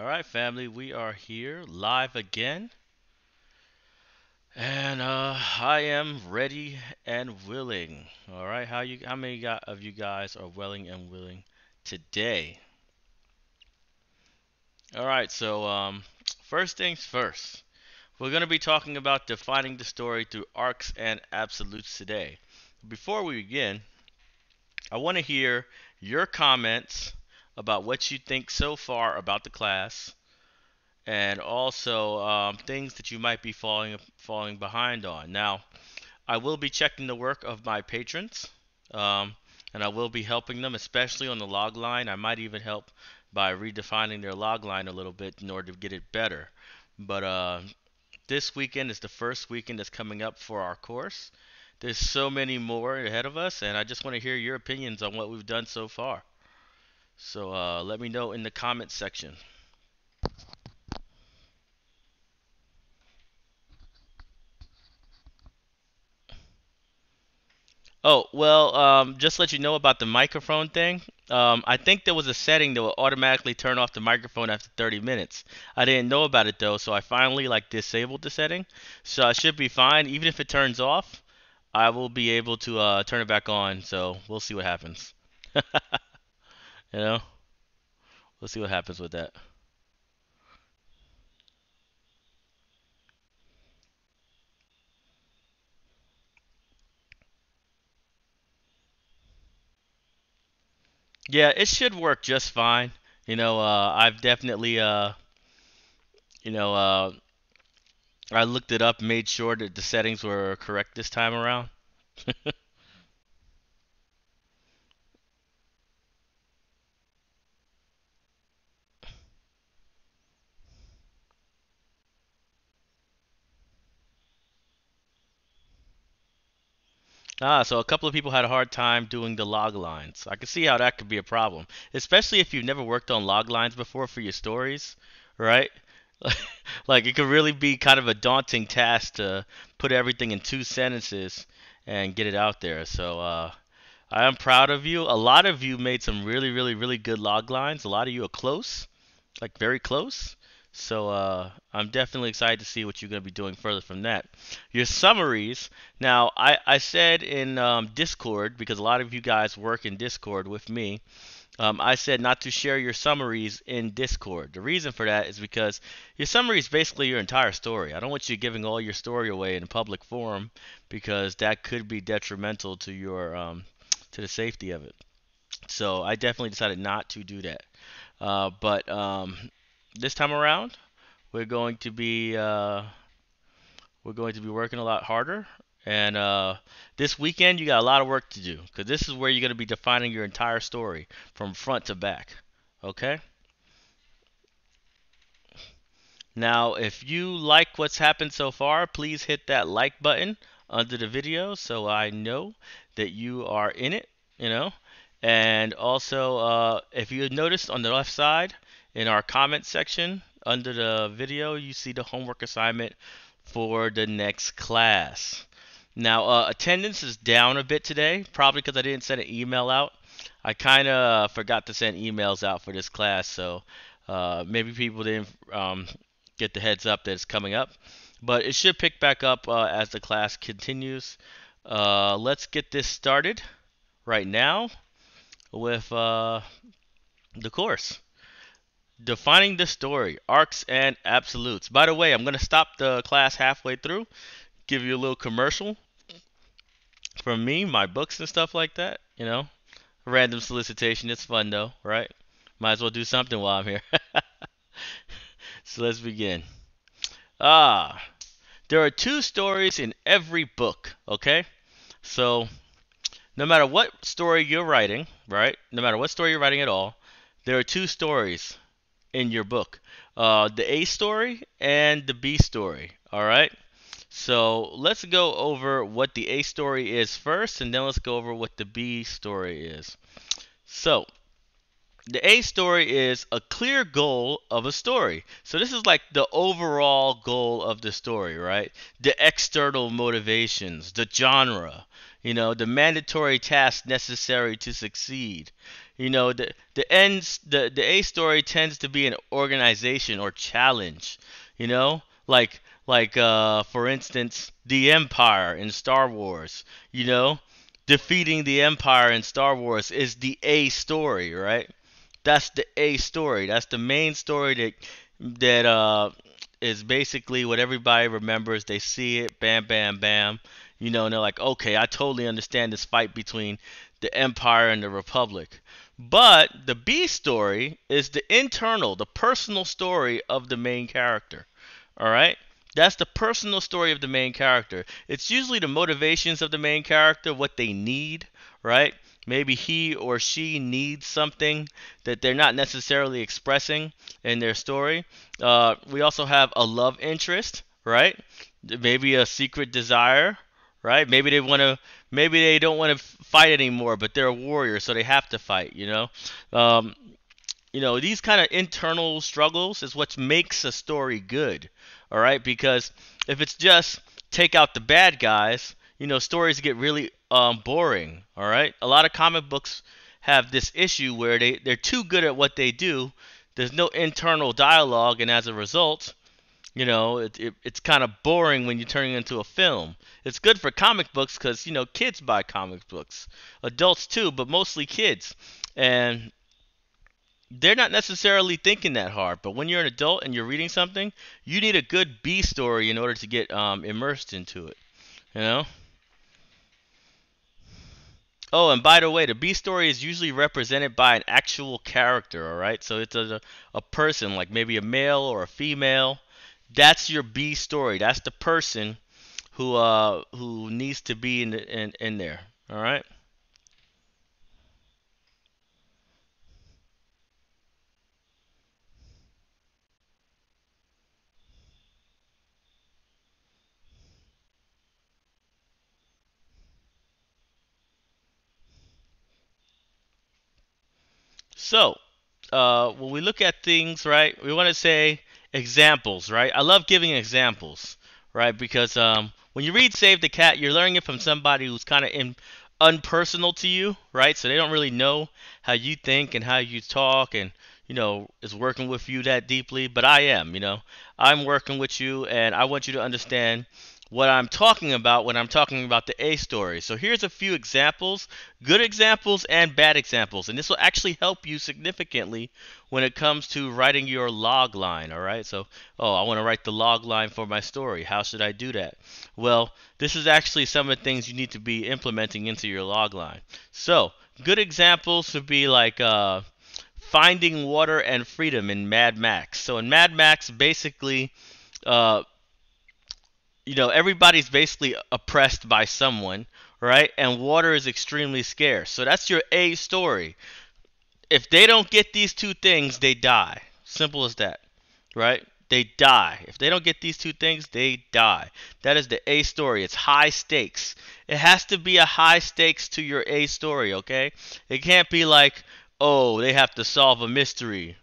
All right, family, we are here live again. And uh, I am ready and willing. All right, how you how many of you guys are willing and willing today? All right, so um, first things first. We're going to be talking about defining the story through arcs and absolutes today. Before we begin, I want to hear your comments about what you think so far about the class and also um, things that you might be falling falling behind on. Now, I will be checking the work of my patrons, um, and I will be helping them, especially on the log line. I might even help by redefining their log line a little bit in order to get it better. But uh, this weekend is the first weekend that's coming up for our course. There's so many more ahead of us, and I just want to hear your opinions on what we've done so far. So uh, let me know in the comments section. Oh, well, um, just let you know about the microphone thing. Um, I think there was a setting that will automatically turn off the microphone after 30 minutes. I didn't know about it though, so I finally like disabled the setting. So I should be fine. Even if it turns off, I will be able to uh, turn it back on. So we'll see what happens. You know? We'll see what happens with that. Yeah, it should work just fine. You know, uh, I've definitely, uh, you know, uh, I looked it up, made sure that the settings were correct this time around. Ah, so a couple of people had a hard time doing the log lines. I can see how that could be a problem, especially if you've never worked on log lines before for your stories, right? like it could really be kind of a daunting task to put everything in two sentences and get it out there. So uh, I am proud of you. A lot of you made some really, really, really good log lines. A lot of you are close, like very close. So uh, I'm definitely excited to see what you're going to be doing further from that. Your summaries. Now, I, I said in um, Discord, because a lot of you guys work in Discord with me, um, I said not to share your summaries in Discord. The reason for that is because your summary is basically your entire story. I don't want you giving all your story away in a public forum because that could be detrimental to your um, to the safety of it. So I definitely decided not to do that. Uh, but um, this time around, we're going to be uh, we're going to be working a lot harder. And uh, this weekend, you got a lot of work to do because this is where you're going to be defining your entire story from front to back. Okay. Now, if you like what's happened so far, please hit that like button under the video so I know that you are in it, you know. And also, uh, if you noticed on the left side, in our comment section under the video, you see the homework assignment for the next class. Now, uh, attendance is down a bit today, probably because I didn't send an email out. I kind of forgot to send emails out for this class, so uh, maybe people didn't um, get the heads up that it's coming up. But it should pick back up uh, as the class continues. Uh, let's get this started right now with uh, the course. Defining the story, arcs and absolutes. By the way, I'm going to stop the class halfway through, give you a little commercial from me, my books and stuff like that. You know, random solicitation. It's fun though, right? Might as well do something while I'm here. so let's begin. Ah, there are two stories in every book, okay? So no matter what story you're writing, right? No matter what story you're writing at all, there are two stories in your book uh, the A story and the B story. All right. So let's go over what the A story is first, and then let's go over what the B story is. So, the A story is a clear goal of a story. So, this is like the overall goal of the story, right? The external motivations, the genre, you know, the mandatory tasks necessary to succeed, You know, the the ends the the A story tends to be an organization or challenge. You know, like like uh, for instance, the Empire in Star Wars. You know, defeating the Empire in Star Wars is the A story, right? That's the A story. That's the main story that that uh is basically what everybody remembers. They see it, bam, bam, bam. You know, and they're like, okay, I totally understand this fight between the Empire and the Republic. But the B story is the internal, the personal story of the main character. All right? That's the personal story of the main character. It's usually the motivations of the main character, what they need, right? Maybe he or she needs something that they're not necessarily expressing in their story. Uh, we also have a love interest, right? Maybe a secret desire, right? Maybe they want to, maybe they don't want to fight anymore, but they're a warrior, so they have to fight. You know, um, you know these kind of internal struggles is what makes a story good. All right, because if it's just take out the bad guys, you know, stories get really um, boring. All right, a lot of comic books have this issue where they they're too good at what they do. There's no internal dialogue, and as a result, you know, it, it it's kind of boring when you're turning it into a film. It's good for comic books because you know kids buy comic books, adults too, but mostly kids, and they're not necessarily thinking that hard. But when you're an adult and you're reading something, you need a good B story in order to get um, immersed into it. You know. Oh, and by the way, the B story is usually represented by an actual character, all right? So it's a, a person, like maybe a male or a female. That's your B story. That's the person who uh who needs to be in in, in there, all right? So, uh, when we look at things, right, we want to say examples, right? I love giving examples, right? Because um, when you read Save the Cat, you're learning it from somebody who's kind of unpersonal to you, right? So they don't really know how you think and how you talk and you know is working with you that deeply, but I am, you know. I'm working with you and I want you to understand what I'm talking about when I'm talking about the A story. So here's a few examples, good examples and bad examples. And this will actually help you significantly when it comes to writing your log line, all right? So, oh, I want to write the log line for my story. How should I do that? Well, this is actually some of the things you need to be implementing into your log line. So, good examples would be like uh, finding water and freedom in Mad Max. So in Mad Max, basically, uh, you know, everybody's basically oppressed by someone, right? And water is extremely scarce. So that's your A story. If they don't get these two things, they die. Simple as that, right? They die. If they don't get these two things, they die. That is the A story. It's high stakes. It has to be a high stakes to your A story, okay? It can't be like, oh, they have to solve a mystery.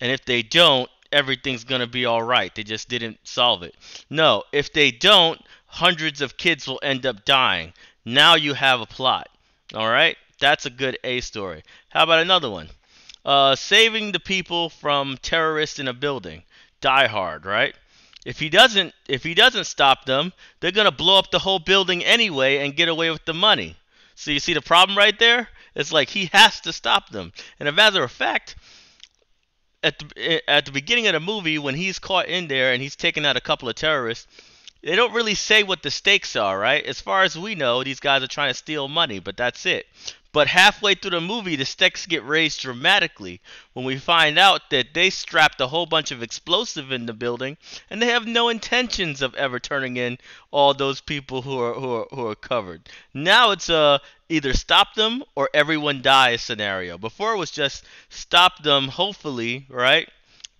And if they don't, everything's going to be all right. They just didn't solve it. No, if they don't, hundreds of kids will end up dying. Now you have a plot. All right? That's a good A story. How about another one? Uh, saving the people from terrorists in a building. Die Hard, right? If he doesn't if he doesn't stop them, they're to blow up the whole building anyway and get away with the money. So you see the problem right there? It's like he has to stop them. And as a matter of fact, at the eh, at the beginning of the movie when he's caught in there and he's taking out a couple of terrorists, they don't really say what the stakes are, right? As far as we know, these guys are trying to steal money, but that's it. But halfway through the movie, the stakes get raised dramatically when we find out that they strapped a whole bunch of explosive in the building, and they have no intentions of ever turning in all those people who are who are, who are covered. Now it's a either stop them or everyone dies scenario. Before it was just stop them, hopefully, right?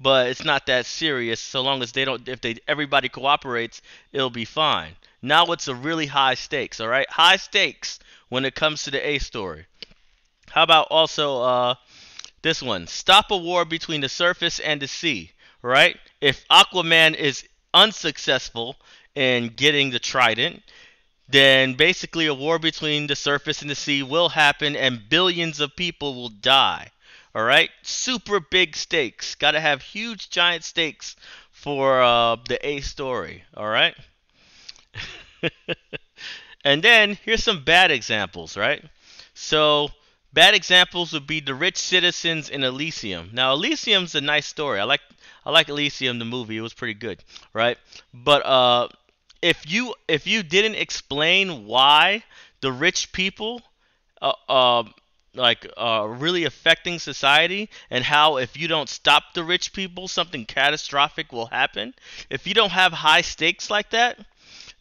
But it's not that serious so long as they don't if they everybody cooperates, it'll be fine. Now it's a really high stakes, all right? High stakes when it comes to the A story. How about also uh, this one? Stop a war between the surface and the sea, right? If Aquaman is unsuccessful in getting the trident, then basically a war between the surface and the sea will happen and billions of people will die. All right? Super big stakes. Got to have huge, giant stakes for uh, the A story. All right? and then here's some bad examples, right? So, bad examples would be the rich citizens in Elysium. Now, Elysium's a nice story. I like I like Elysium the movie. It was pretty good, right? But uh, if you if you didn't explain why the rich people uh, uh, like uh, really affecting society and how if you don't stop the rich people something catastrophic will happen if you don't have high stakes like that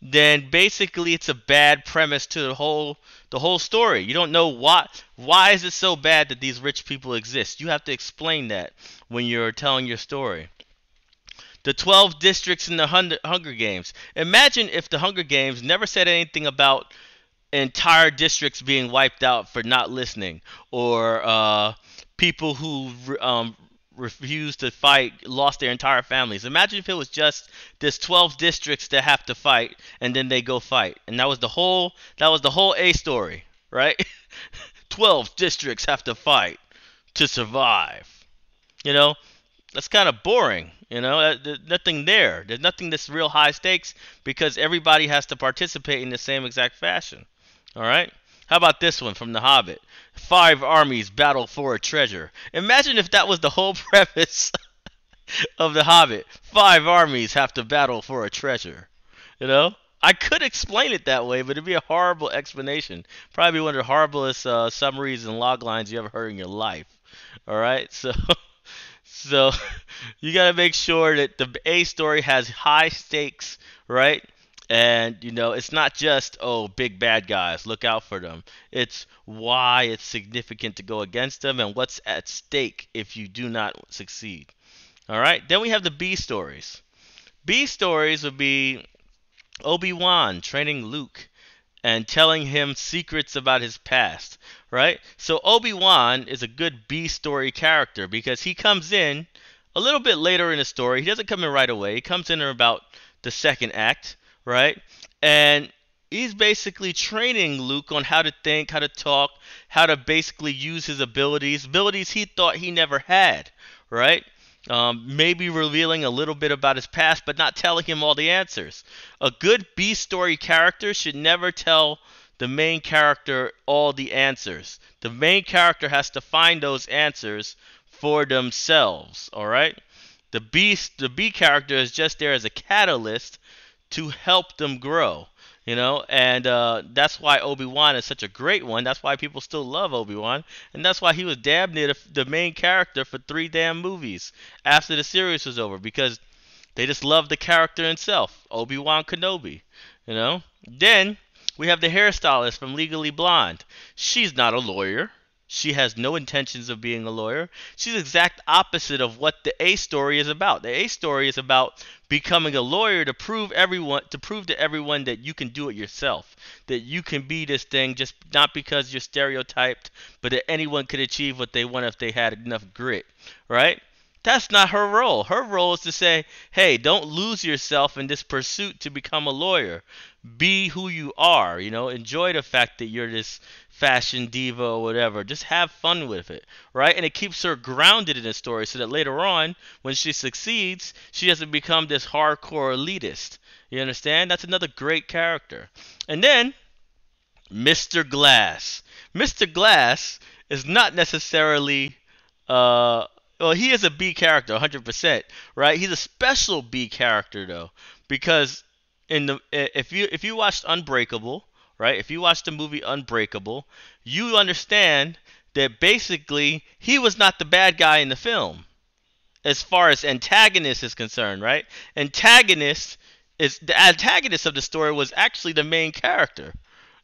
then basically it's a bad premise to the whole the whole story. You don't know why why is it so bad that these rich people exist? You have to explain that when you're telling your story. The 12 districts in the Hunger Games. Imagine if the Hunger Games never said anything about entire districts being wiped out for not listening, or uh, people who um, refused to fight lost their entire families. Imagine if it was just this 12 districts that have to fight, and then they go fight, and that was the whole that was the whole A story, right? 12 districts have to fight to survive. You know, that's kind of boring. You know, there's nothing there. There's nothing that's real high stakes because everybody has to participate in the same exact fashion. All right? How about this one from The Hobbit? Five armies battle for a treasure. Imagine if that was the whole premise of The Hobbit. Five armies have to battle for a treasure. You know? I could explain it that way, but it'd be a horrible explanation. Probably one of the horriblest uh, summaries and log lines you ever heard in your life. All right? So. So you got to make sure that the A story has high stakes, right? And you know, it's not just oh, big bad guys, look out for them. It's why it's significant to go against them and what's at stake if you do not succeed. All right? Then we have the B stories. B stories would be Obi-Wan training Luke and telling him secrets about his past, right? So Obi-Wan is a good B story character because he comes in a little bit later in the story. He doesn't come in right away. He comes in about the second act, right? And he's basically training Luke on how to think, how to talk, how to basically use his abilities, abilities he thought he never had, right? Um, maybe revealing a little bit about his past, but not telling him all the answers. A good B story character should never tell the main character all the answers. The main character has to find those answers for themselves, all right? The B the B character is just there as a catalyst to help them grow you know? And uh, that's why obi-wan is such a great one. That's why people still love obi-wan. And that's why he was damn near the, the main character for three damn movies after the series was over because they just love the character himself obi-wan kenobi you know? Then we have the hairstylist from legally blonde. She's not a lawyer she has no intentions of being a lawyer. She's the exact opposite of what the A story is about. The A story is about becoming a lawyer to prove everyone to prove to everyone that you can do it yourself. That you can be this thing just not because you're stereotyped, but that anyone could achieve what they want if they had enough grit, right? That's not her role. Her role is to say, hey, don't lose yourself in this pursuit to become a lawyer. Be who you are, you know, enjoy the fact that you're this fashion diva or whatever. Just have fun with it, right? And it keeps her grounded in the story so that later on, when she succeeds, she doesn't become this hardcore elitist. You understand? That's another great character. And then, Mr. Glass. Mr. Glass is not necessarily. Uh, well, he is a B character, 100%, right? He's a special B character though, because in the if you if you watched Unbreakable, right? If you watched the movie Unbreakable, you understand that basically he was not the bad guy in the film as far as antagonist is concerned, right? Antagonist is the antagonist of the story was actually the main character.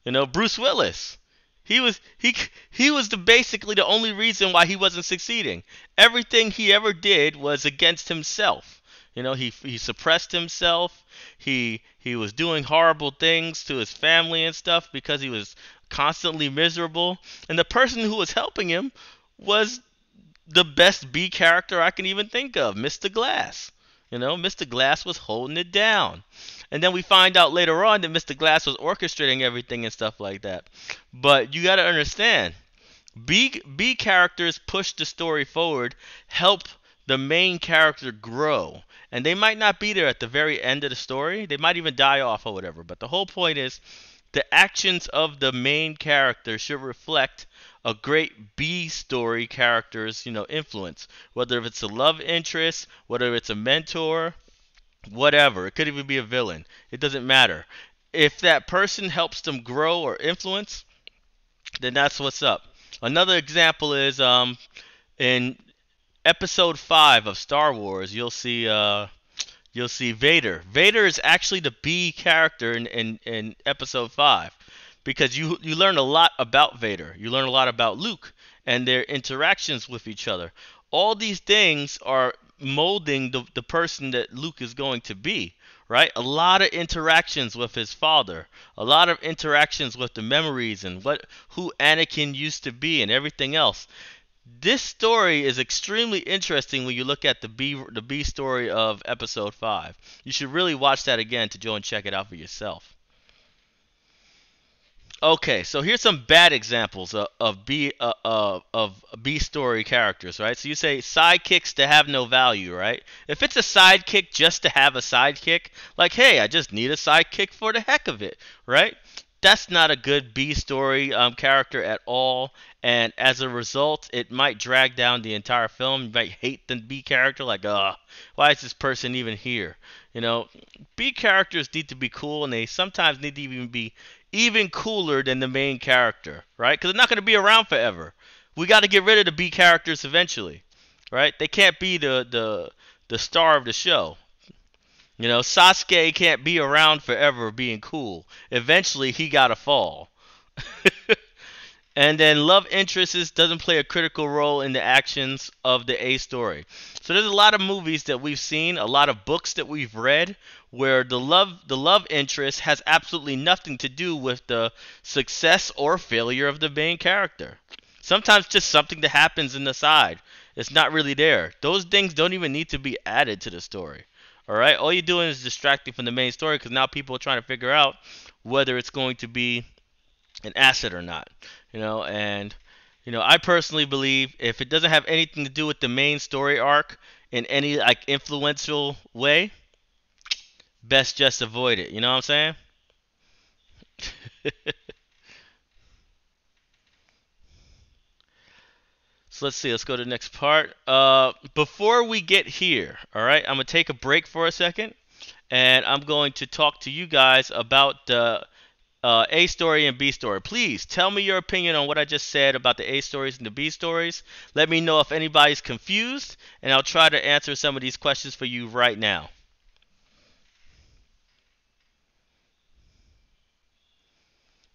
You know, Bruce Willis. He was he he was the basically the only reason why he wasn't succeeding. Everything he ever did was against himself. You know, he he suppressed himself. He he was doing horrible things to his family and stuff because he was constantly miserable. And the person who was helping him was the best B character I can even think of, Mr. Glass. You know, Mr. Glass was holding it down. and then we find out later on that Mr. Glass was orchestrating everything and stuff like that. But you got to understand, B B characters push the story forward, help the main character grow. And they might not be there at the very end of the story. They might even die off or whatever. But the whole point is the actions of the main character should reflect a great B story character's, you know, influence. Whether it's a love interest, whether it's a mentor, whatever. It could even be a villain. It doesn't matter. If that person helps them grow or influence, then that's what's up. Another example is um, in episode five of Star Wars. You'll see uh, you'll see Vader. Vader is actually the B character in, in, in episode five because you you learn a lot about Vader. You learn a lot about Luke and their interactions with each other. All these things are molding the, the person that Luke is going to be, right? A lot of interactions with his father, a lot of interactions with the memories and what who Anakin used to be and everything else. This story is extremely interesting when you look at the B the B story of episode 5. You should really watch that again to go and check it out for yourself. Okay, so here's some bad examples of, of B uh, uh, of B story characters, right? So you say sidekicks to have no value, right? If it's a sidekick just to have a sidekick, like hey, I just need a sidekick for the heck of it, right? That's not a good B story um, character at all, and as a result, it might drag down the entire film. You might hate the B character, like, uh, why is this person even here? You know, B characters need to be cool, and they sometimes need to even be even cooler than the main character, right? Because they're not going to be around forever. We got to get rid of the B characters eventually, right? They can't be the the the star of the show. You know, Sasuke can't be around forever being cool. Eventually, he got to fall. And then love interests doesn't play a critical role in the actions of the A story. So there's a lot of movies that we've seen, a lot of books that we've read where the love the love interest has absolutely nothing to do with the success or failure of the main character. Sometimes just something that happens in the side. It's not really there. Those things don't even need to be added to the story. All right? All you're doing is distracting from the main story cuz now people are trying to figure out whether it's going to be an asset or not you know and you know i personally believe if it doesn't have anything to do with the main story arc in any like influential way best just avoid it. You know what i'm saying? So let's see. Let's go to the next part. Uh, before we get here all right i'm gonna take a break for a second and i'm going to talk to you guys about the uh, A story and B story. Please tell me your opinion on what I just said about the A stories and the B stories. Let me know if anybody's confused, and I'll try to answer some of these questions for you right now.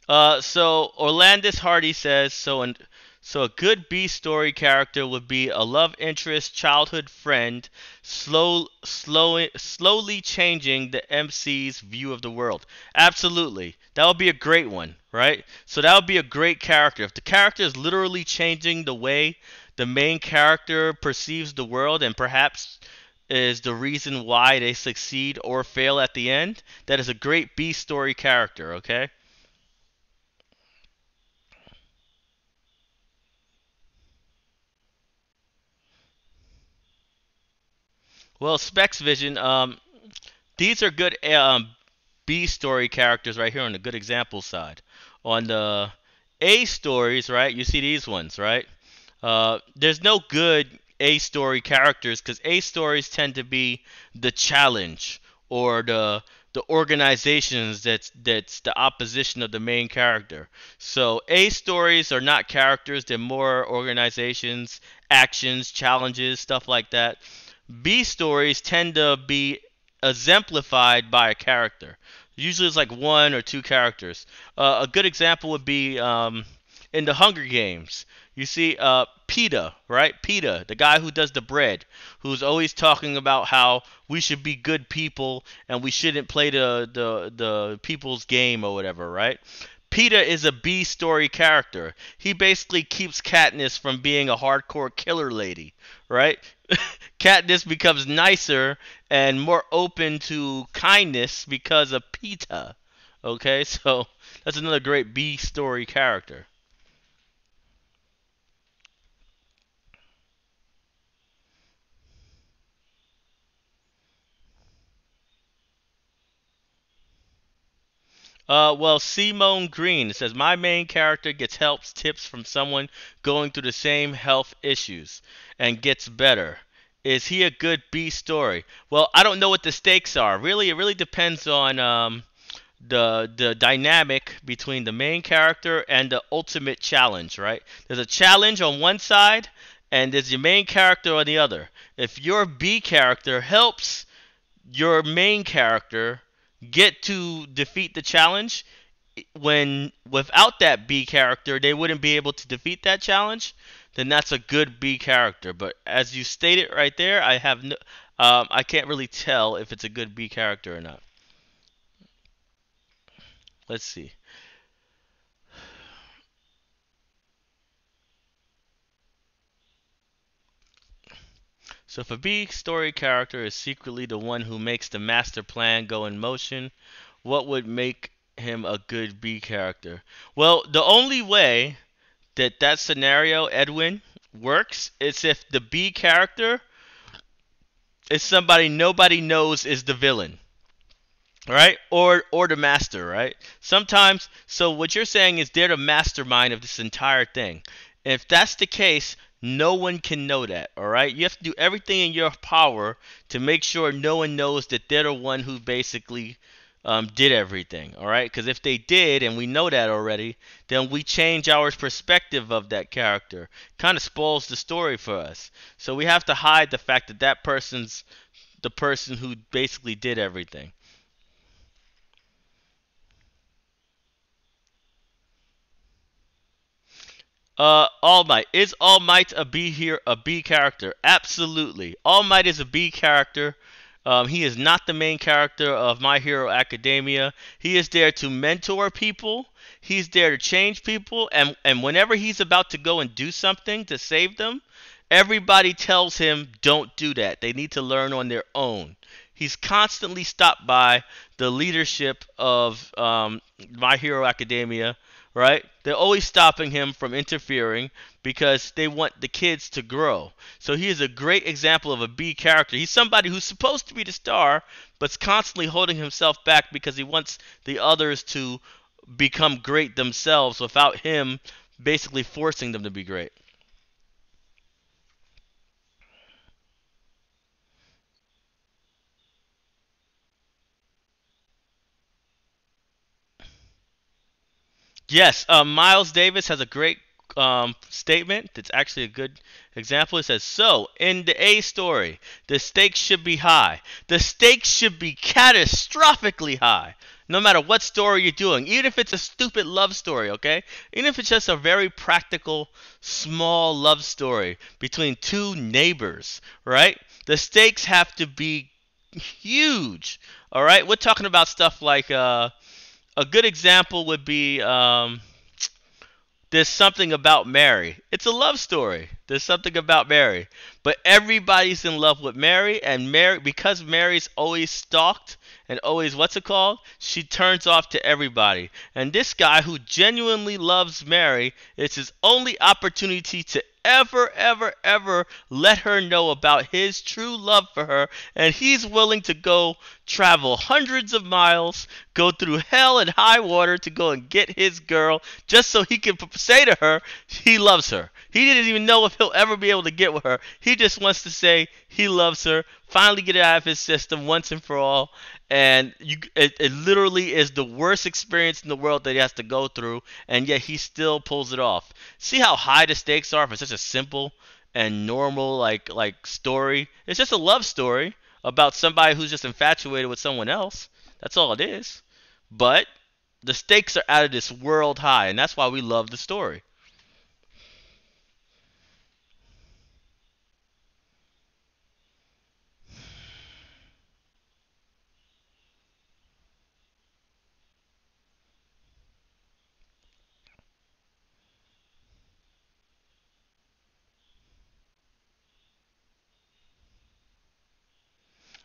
Uh, so Orlandis Hardy says so. In, so a good B story character would be a love interest, childhood friend, slow, slow, slowly changing the MC's view of the world. Absolutely, that would be a great one, right? So that would be a great character. If the character is literally changing the way the main character perceives the world, and perhaps is the reason why they succeed or fail at the end, that is a great B story character. Okay. Well, Specs Vision, um, these are good um, B story characters right here on the good example side. On the A stories, right, you see these ones, right? Uh, there's no good A story characters because A stories tend to be the challenge or the the organizations that's that's the opposition of the main character. So A stories are not characters; they're more organizations, actions, challenges, stuff like that. B stories tend to be exemplified by a character. Usually it's like one or two characters. Uh, a good example would be um, in the Hunger Games. You see uh, Peeta, right? Peeta, the guy who does the bread, who's always talking about how we should be good people and we shouldn't play the, the, the people's game or whatever, right? Peeta is a B story character. He basically keeps Katniss from being a hardcore killer lady, right? Katniss becomes nicer and more open to kindness because of Peeta. Okay, so that's another great B story character. Uh, well, Simone Green says my main character gets helps tips from someone going through the same health issues and gets better. Is he a good B story? Well, I don't know what the stakes are. Really, it really depends on um, the the dynamic between the main character and the ultimate challenge. Right? There's a challenge on one side, and there's your main character on the other. If your B character helps your main character get to defeat the challenge when without that B character they wouldn't be able to defeat that challenge then that's a good B character. But as you stated right there I have no um, I can't really tell if it's a good B character or not. Let's see So if a B story character is secretly the one who makes the master plan go in motion, what would make him a good B character? Well, the only way that that scenario, Edwin, works is if the B character is somebody nobody knows is the villain. Right? Or or the master, right? Sometimes so what you're saying is they're the mastermind of this entire thing. If that's the case, no one can know that, all right? You have to do everything in your power to make sure no one knows that they're the one who basically um, did everything, all right? Because if they did, and we know that already, then we change our perspective of that character. Kind of spoils the story for us. So we have to hide the fact that that person's the person who basically did everything. Uh, All Might is All Might a B here a B character? Absolutely. All Might is a B character. Um, he is not the main character of My Hero Academia. He is there to mentor people. He's there to change people, and and whenever he's about to go and do something to save them, everybody tells him don't do that. They need to learn on their own. He's constantly stopped by the leadership of um, My Hero Academia right? They're always stopping him from interfering because they want the kids to grow. So he is a great example of a B character. He's somebody who's supposed to be the star, but's constantly holding himself back because he wants the others to become great themselves without him basically forcing them to be great. Yes, um, Miles Davis has a great um, statement that's actually a good example. It says, So, in the A story, the stakes should be high. The stakes should be catastrophically high. No matter what story you're doing, even if it's a stupid love story, okay? Even if it's just a very practical, small love story between two neighbors, right? The stakes have to be huge, all right? We're talking about stuff like, uh, a good example would be um, there's something about Mary. It's a love story. There's something about Mary, but everybody's in love with Mary, and Mary because Mary's always stalked and always what's it called? She turns off to everybody. And this guy who genuinely loves Mary, it's his only opportunity to ever, ever, ever let her know about his true love for her, and he's willing to go travel hundreds of miles, go through hell and high water to go and get his girl just so he can say to her he loves her. He didn't even know if he'll ever be able to get with her. He just wants to say he loves her, finally get it out of his system once and for all. And you, it, it literally is the worst experience in the world that he has to go through, and yet he still pulls it off. See how high the stakes are for such a simple and normal like like story. It's just a love story about somebody who's just infatuated with someone else. That's all it is. But the stakes are out of this world high, and that's why we love the story.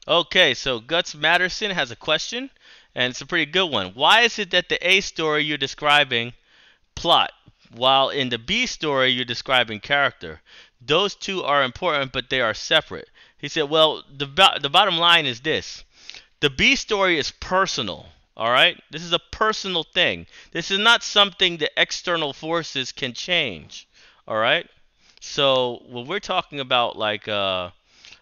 Okay, so Guts Matterson has a question, and it's a pretty good one. Why is it that the A story you're describing plot, while in the B story you're describing character? Those two are important, but they are separate. He said, well, the, the bottom line is this the B story is personal. All right? This is a personal thing. This is not something that external forces can change. All right? So, when we're talking about like uh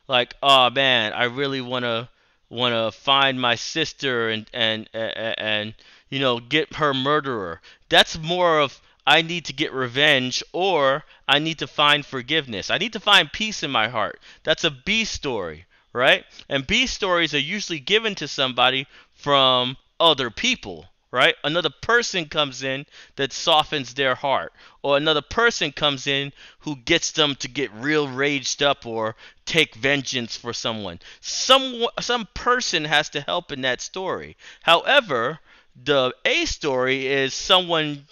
like oh man, I really want to want to find my sister and, and and and you know, get her murderer. That's more of I need to get revenge or I need to find forgiveness. I need to find peace in my heart. That's a B story, right? And B stories are usually given to somebody from other people, right? Another person comes in that softens their heart, or another person comes in who gets them to get real raged up or take vengeance for someone. Some some person has to help in that story. However, the A story is someone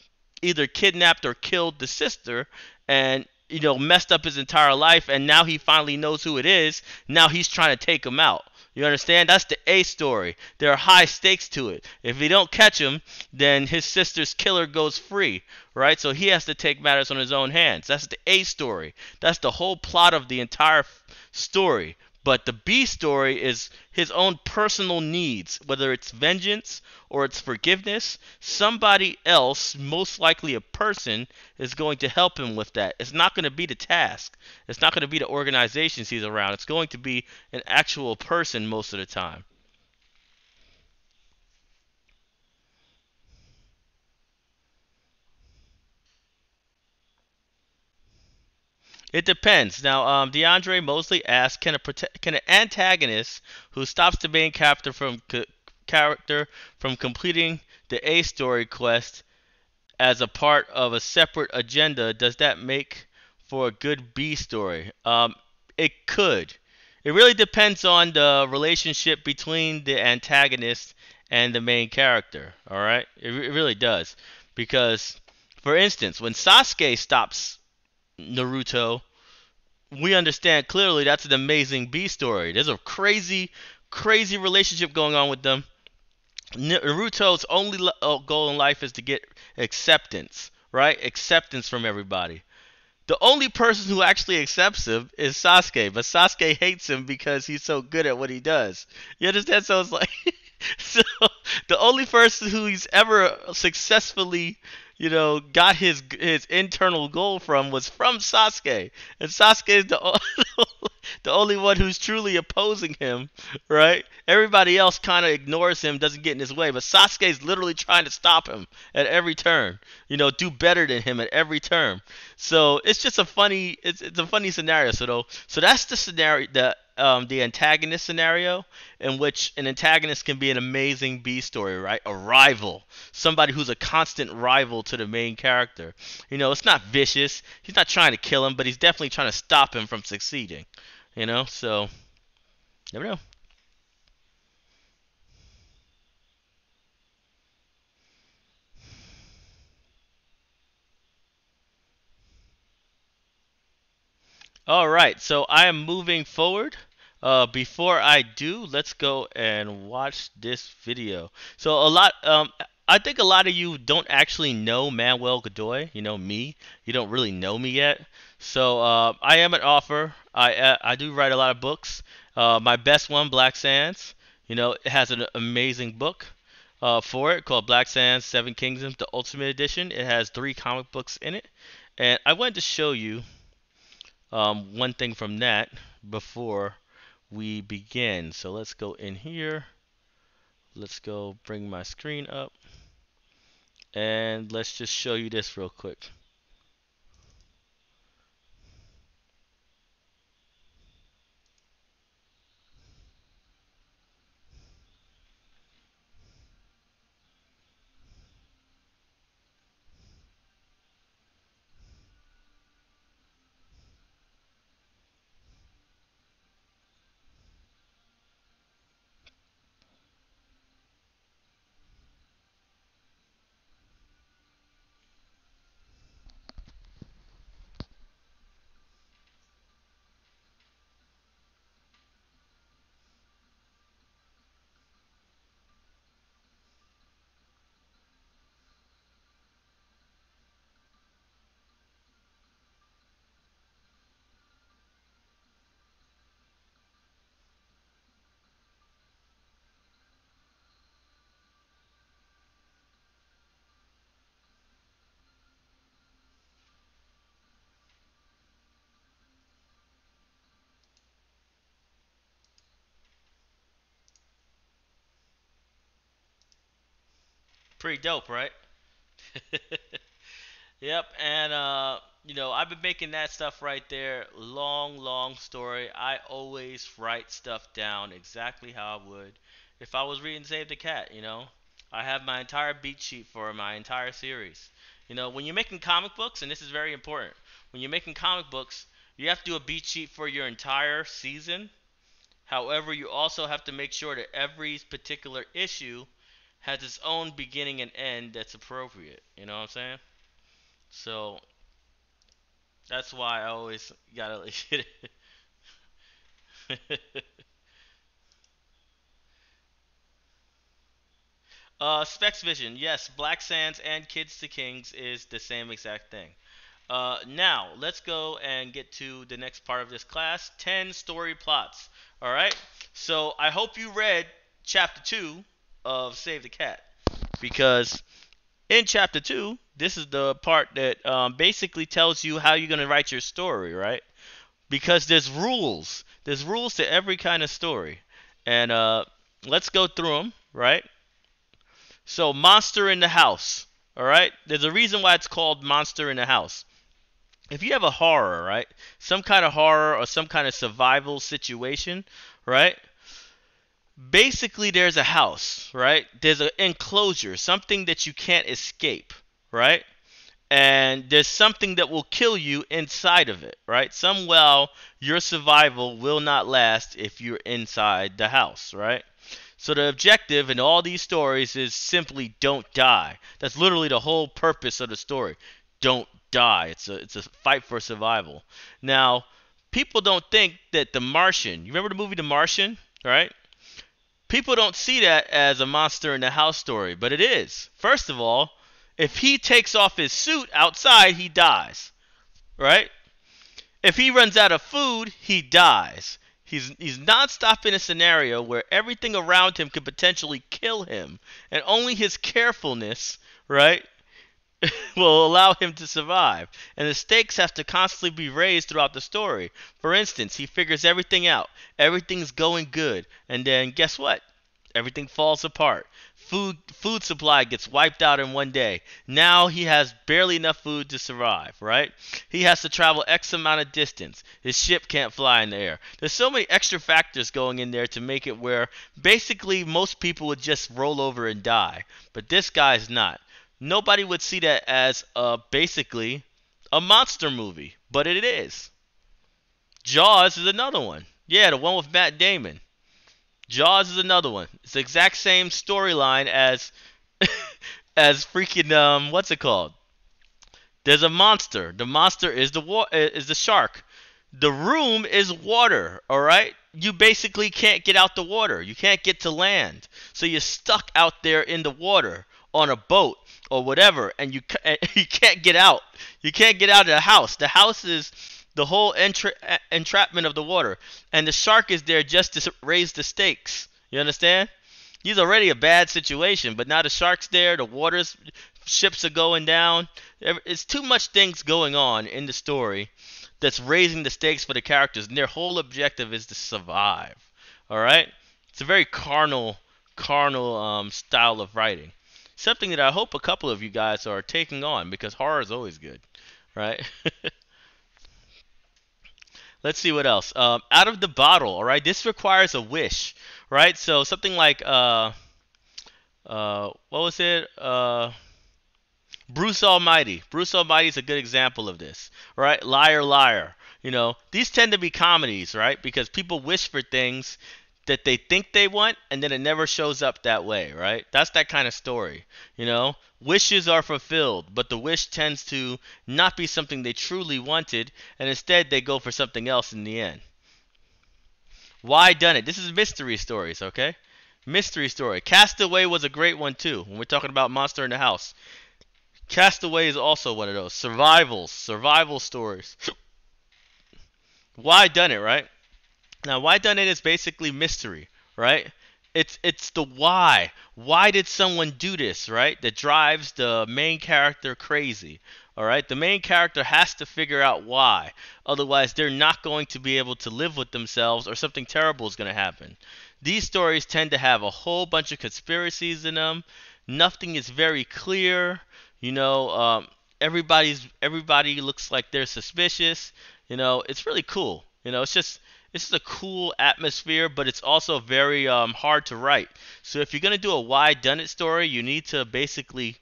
either kidnapped or killed the sister and you know messed up his entire life and now he finally knows who it is now he's trying to take him out you understand? That's the a story. There are high stakes to it. If he don't catch him then his sister's killer goes free right? So he has to take matters on his own hands. That's the a story. That's the whole plot of the entire story but the B story is his own personal needs, whether it's vengeance or it's forgiveness. Somebody else, most likely a person, is going to help him with that. It's not going to be the task, it's not going to be the organizations he's around. It's going to be an actual person most of the time. It depends. Now, um, DeAndre Mosley asks, can a can an antagonist who stops the main character from character from completing the A story quest as a part of a separate agenda, does that make for a good B story? Um, it could. It really depends on the relationship between the antagonist and the main character. All right, it, it really does. Because, for instance, when Sasuke stops Naruto, we understand clearly that's an amazing B story. There's a crazy, crazy relationship going on with them. Naruto's only uh, goal in life is to get acceptance, right? Acceptance from everybody. The only person who actually accepts him is Sasuke, but Sasuke hates him because he's so good at what he does. You understand? So it's like, so the only person who he's ever successfully you know, got his his internal goal from was from Sasuke, and Sasuke is the the only one who's truly opposing him, right? Everybody else kind of ignores him, doesn't get in his way, but Sasuke is literally trying to stop him at every turn. You know, do better than him at every turn. So it's just a funny it's it's a funny scenario. So though, so that's the scenario that um, the antagonist scenario, in which an antagonist can be an amazing B story, right? A rival, somebody who's a constant rival to the main character. You know, it's not vicious. He's not trying to kill him, but he's definitely trying to stop him from succeeding. You know, so never know. All right, so I am moving forward. Uh, before I do, let's go and watch this video. So a lot, um, I think a lot of you don't actually know Manuel Godoy. You know me. You don't really know me yet. So uh, I am an author. I uh, I do write a lot of books. Uh, my best one, Black Sands. You know, it has an amazing book uh, for it called Black Sands Seven Kingdoms, the Ultimate Edition. It has three comic books in it, and I wanted to show you um, one thing from that before we begin. So let's go in here. Let's go bring my screen up. And let's just show you this real quick. Pretty dope, right? yep, and uh, you know, I've been making that stuff right there. Long, long story. I always write stuff down exactly how I would if I was reading Save the Cat, you know. I have my entire beat sheet for my entire series. You know, when you're making comic books, and this is very important, when you're making comic books, you have to do a beat sheet for your entire season. However, you also have to make sure that every particular issue has its own beginning and end that's appropriate. You know what I'm saying? So that's why I always gotta hit it. uh, Specs Vision, yes, Black Sands and Kids to Kings is the same exact thing. Uh, now, let's go and get to the next part of this class 10 story plots. All right? So, I hope you read chapter 2 of Save the Cat because in chapter 2, this is the part that um, basically tells you how you're going to write your story, right? Because there's rules. There's rules to every kind of story. And uh, let's go through them, right? So, Monster in the House, all right? There's a reason why it's called Monster in the House. If you have a horror, right? Some kind of horror or some kind of survival situation, right? Basically there's a house, right? There's an enclosure, something that you can't escape, right? And there's something that will kill you inside of it, right? Somewhere your survival will not last if you're inside the house, right? So the objective in all these stories is simply don't die. That's literally the whole purpose of the story. Don't die. It's a it's a fight for survival. Now, people don't think that The Martian. You remember the movie The Martian, right? People don't see that as a monster in the house story, but it is. First of all, if he takes off his suit outside, he dies. Right? If he runs out of food, he dies. He's he's nonstop in a scenario where everything around him could potentially kill him, and only his carefulness, right, will allow him to survive. And the stakes have to constantly be raised throughout the story. For instance, he figures everything out. Everything's going good. And then guess what? Everything falls apart. Food food supply gets wiped out in one day. Now he has barely enough food to survive, right? He has to travel X amount of distance. His ship can't fly in the air. There's so many extra factors going in there to make it where basically most people would just roll over and die. But this guy's not nobody would see that as uh, basically a monster movie, but it is. Jaws is another one. Yeah, the one with Matt Damon. Jaws is another one. It's the exact same storyline as as freaking um what's it called? There's a monster. The monster is the wa- is the shark. The room is water, all right? You basically can't get out the water. You can't get to land. So you're stuck out there in the water on a boat or whatever, and you you can't get out. You can't get out of the house. The house is the whole entra- entrapment of the water, and the shark is there just to raise the stakes. You understand? He's already a bad situation, but now the shark's there. The waters, ships are going down. It's too much things going on in the story that's raising the stakes for the characters, and their whole objective is to survive. All right? It's a very carnal, carnal um, style of writing something that I hope a couple of you guys are taking on because horror is always good, right? Let's see what else. Um, out of the bottle, all right. This requires a wish, right? So something like uh, uh, what was it? Uh, Bruce Almighty. Bruce Almighty is a good example of this, right? Liar, liar. You know, these tend to be comedies, right? Because people wish for things that they think they want and then it never shows up that way, right? That's that kind of story. You know, wishes are fulfilled, but the wish tends to not be something they truly wanted and instead they go for something else in the end. Whydunit? This is mystery stories, okay? Mystery story. Castaway was a great one too when we're talking about Monster in the House. Castaway is also one of those survivals, survival stories. Whydunit, right? Now, whydunit is basically mystery, right? It's it's the why. Why did someone do this, right? That drives the main character crazy. All right? The main character has to figure out why. Otherwise, they're not going to be able to live with themselves or something terrible is going to happen. These stories tend to have a whole bunch of conspiracies in them. Nothing is very clear. You know, um, everybody's everybody looks like they're suspicious. You know, it's really cool. You know, it's just it's is a cool atmosphere, but it's also very um, hard to write. So if you're gonna do a whydunit story, you need to basically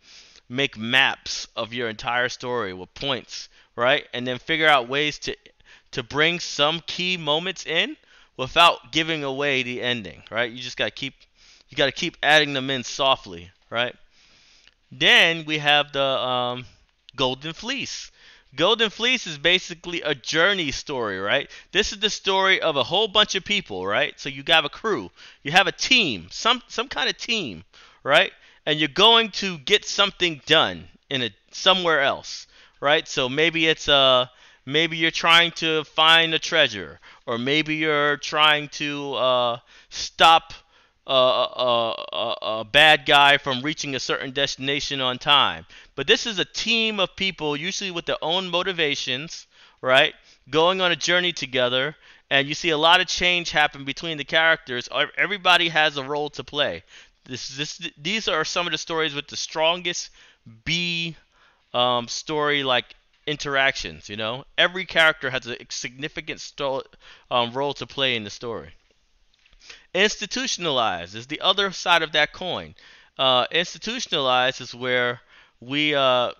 make maps of your entire story with points, right? And then figure out ways to to bring some key moments in without giving away the ending, right? You just got to keep you got to keep adding them in softly, right? Then we have the um, Golden Fleece. Golden Fleece is basically a journey story, right? This is the story of a whole bunch of people, right? So you have a crew, you have a team, some some kind of team, right? And you're going to get something done in a somewhere else, right? So maybe it's a uh, maybe you're trying to find a treasure, or maybe you're trying to uh, stop a, a, a, bad guy from reaching a certain destination on time. But this is a team of people, usually with their own motivations, right? Going on a journey together, and you see a lot of change happen between the characters. Everybody has a role to play. This, this, these are some of the stories with the strongest B um, story like interactions. You know, every character has a significant sto- um, role to play in the story. Institutionalized is the other side of that coin. Uh, institutionalized is where we uh,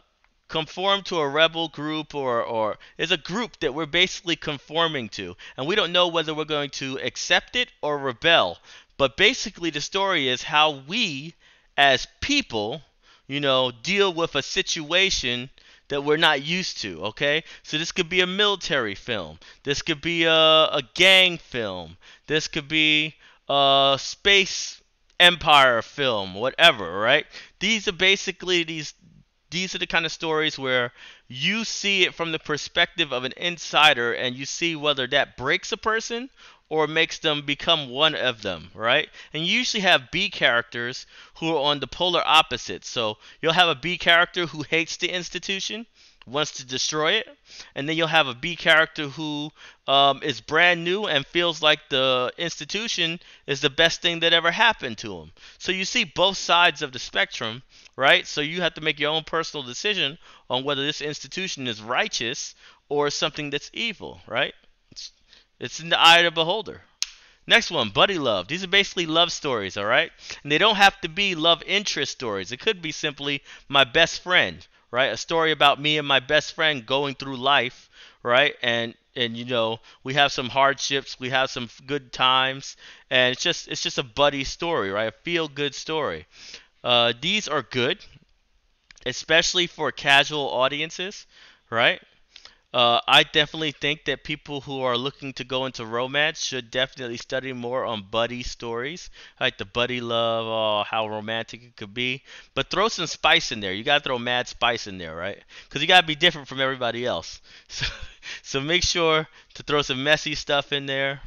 conform to a rebel group or or is a group that we're basically conforming to, and we don't know whether we're going to accept it or rebel. But basically, the story is how we, as people, you know, deal with a situation that we're not used to, okay? So this could be a military film. This could be a, a gang film. This could be a space empire film, whatever, right? These are basically these these are the kind of stories where you see it from the perspective of an insider and you see whether that breaks a person or makes them become one of them, right? And you usually have B characters who are on the polar opposite. So you'll have a B character who hates the institution, wants to destroy it, and then you'll have a B character who um, is brand new and feels like the institution is the best thing that ever happened to him. So you see both sides of the spectrum, right? So you have to make your own personal decision on whether this institution is righteous or something that's evil, right? It's in the eye of the beholder. Next one, buddy love. These are basically love stories, all right? And they don't have to be love interest stories. It could be simply my best friend, right? A story about me and my best friend going through life, right? And and you know, we have some hardships, we have some good times, and it's just it's just a buddy story, right? A feel good story. Uh, these are good, especially for casual audiences, right? Uh, I definitely think that people who are looking to go into romance should definitely study more on buddy stories, like the buddy love, oh, how romantic it could be. But throw some spice in there. You gotta throw mad spice in there, right? Because you gotta be different from everybody else. So, so make sure to throw some messy stuff in there.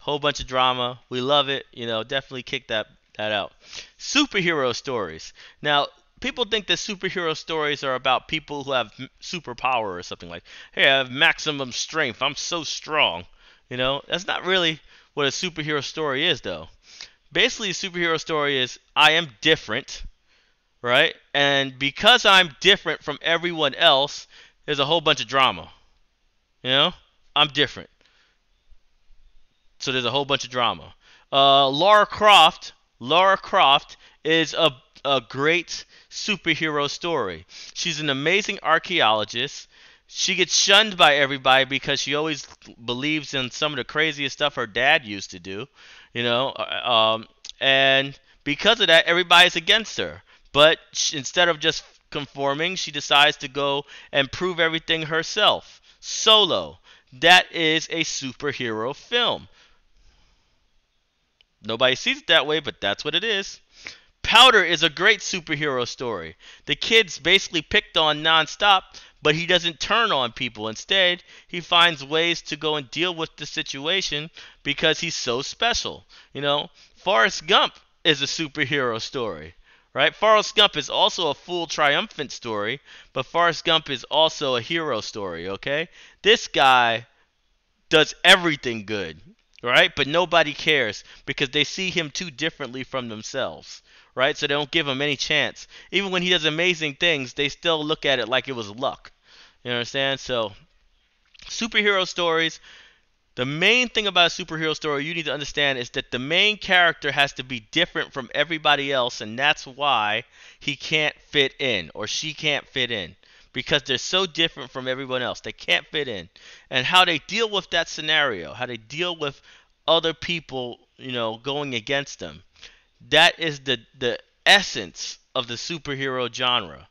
Whole bunch of drama. We love it. You know, definitely kick that that out. Superhero stories. Now, people think that superhero stories are about people who have superpower or something like, hey, I have maximum strength. I'm so strong. You know, that's not really what a superhero story is, though. Basically, a superhero story is I am different, right? And because I'm different from everyone else, there's a whole bunch of drama. You know, I'm different. So there's a whole bunch of drama. Uh, Laura Croft, Laura Croft is a, a great superhero story. She's an amazing archaeologist. She gets shunned by everybody because she always believes in some of the craziest stuff her dad used to do, you know. Uh, um, and because of that, everybody's against her. But she, instead of just conforming, she decides to go and prove everything herself. Solo. That is a superhero film. Nobody sees it that way, but that's what it is. Powder is a great superhero story. The kid's basically picked on nonstop, but he doesn't turn on people. Instead, he finds ways to go and deal with the situation because he's so special. You know, Forrest Gump is a superhero story, right? Forrest Gump is also a full triumphant story, but Forrest Gump is also a hero story, okay? This guy does everything good, right? But nobody cares because they see him too differently from themselves right? So they don't give him any chance. Even when he does amazing things, they still look at it like it was luck. You understand? So superhero stories the main thing about a superhero story you need to understand is that the main character has to be different from everybody else, and that's why he can't fit in or she can't fit in because they're so different from everyone else. They can't fit in. And how they deal with that scenario, how they deal with other people, you know, going against them. That is the the essence of the superhero genre.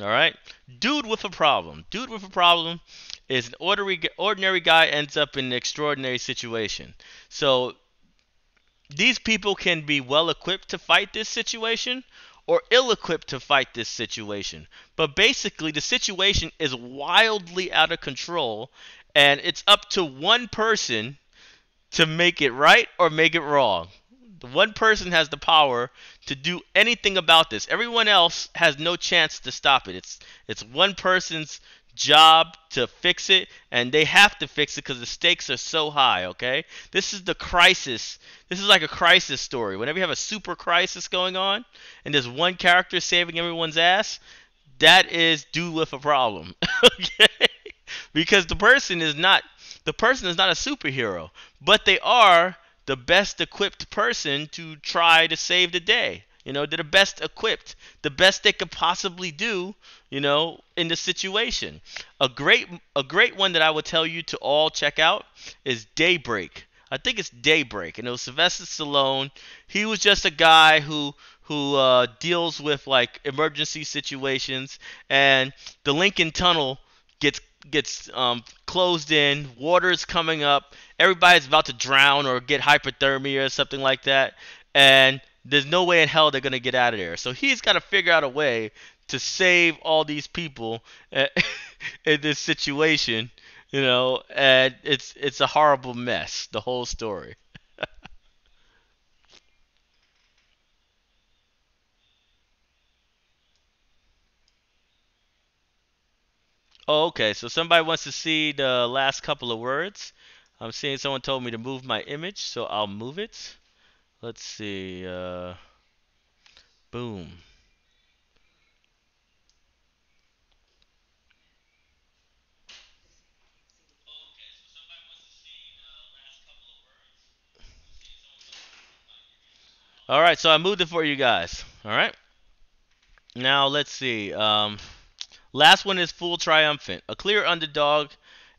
All right? Dude with a problem. Dude with a problem is an ordinary ordinary guy ends up in an extraordinary situation. So these people can be well equipped to fight this situation or ill equipped to fight this situation. But basically, the situation is wildly out of control, and it's up to one person to make it right or make it wrong. The one person has the power to do anything about this. Everyone else has no chance to stop it. It's it's one person's job to fix it and they have to fix it because the stakes are so high okay this is the crisis this is like a crisis story whenever you have a super crisis going on and there's one character saving everyone's ass that is dude with a problem okay because the person is not the person is not a superhero but they are the best equipped person to try to save the day you know, they're the best equipped, the best they could possibly do, you know, in the situation. A great a great one that I would tell you to all check out is Daybreak. I think it's Daybreak, and it was Sylvester Stallone. He was just a guy who who uh, deals with like emergency situations, and the Lincoln Tunnel gets gets um, closed in. Water's coming up. Everybody's about to drown or get hypothermia or something like that, and there's no way in hell they're gonna get out of there. So he's got to figure out a way to save all these people in this situation, you know. And it's it's a horrible mess. The whole story. Oh, okay. So somebody wants to see the last couple of words. I'm seeing someone told me to move my image, so I'll move it. Let's see. Uh, boom. All right, so I moved it for you guys. All right. Now let's see. Um, last one is full triumphant. A clear underdog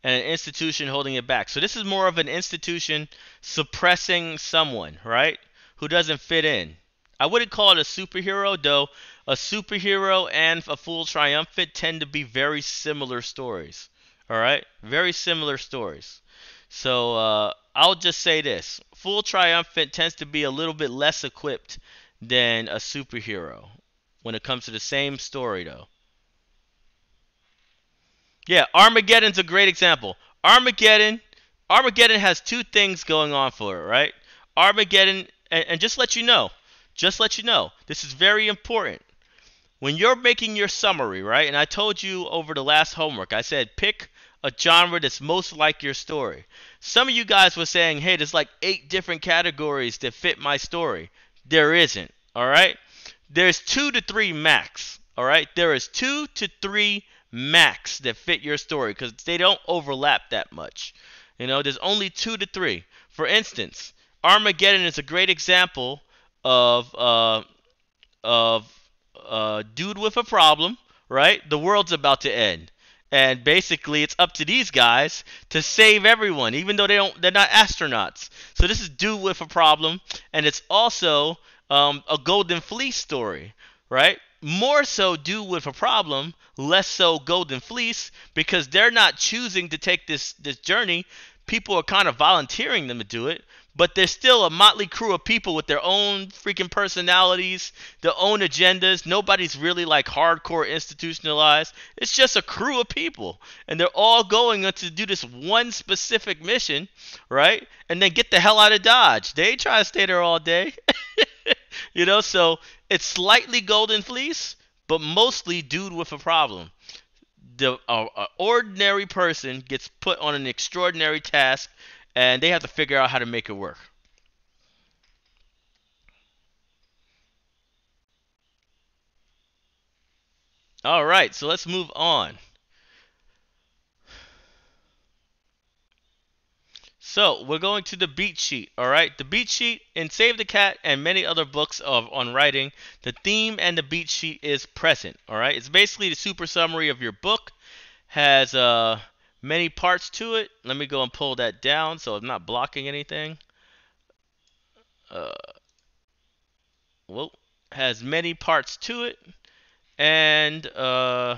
and an institution holding it back. So this is more of an institution suppressing someone, right? who doesn't fit in. I wouldn't call it a superhero, though. A superhero and a full triumphant tend to be very similar stories. All right, very similar stories. So uh, I'll just say this: full triumphant tends to be a little bit less equipped than a superhero when it comes to the same story, though. Yeah, Armageddon's a great example. Armageddon, Armageddon has two things going on for it, right? Armageddon and, and just let you know, just let you know, this is very important. When you're making your summary, right? And I told you over the last homework, I said pick a genre that's most like your story. Some of you guys were saying, hey, there's like eight different categories that fit my story. There isn't, all right? There's two to three max, all right? There is two to three max that fit your story because they don't overlap that much. You know, there's only two to three. For instance, Armageddon is a great example of uh, of uh, dude with a problem, right? The world's about to end, and basically it's up to these guys to save everyone, even though they don't they're not astronauts. So this is dude with a problem, and it's also um, a golden fleece story, right? More so dude with a problem, less so golden fleece, because they're not choosing to take this this journey. People are kind of volunteering them to do it, but there's still a motley crew of people with their own freaking personalities, their own agendas. Nobody's really like hardcore institutionalized. It's just a crew of people, and they're all going to do this one specific mission, right? And then get the hell out of Dodge. They try to stay there all day, you know, so it's slightly golden fleece, but mostly dude with a problem. The ordinary person gets put on an extraordinary task, and they have to figure out how to make it work. All right, so let's move on. So we're going to the beat sheet. All right, the beat sheet in Save the Cat and many other books of on writing. The theme and the beat sheet is present. All right, it's basically the super summary of your book. Has uh, many parts to it. Let me go and pull that down so I'm not blocking anything. Uh, well, has many parts to it, and uh,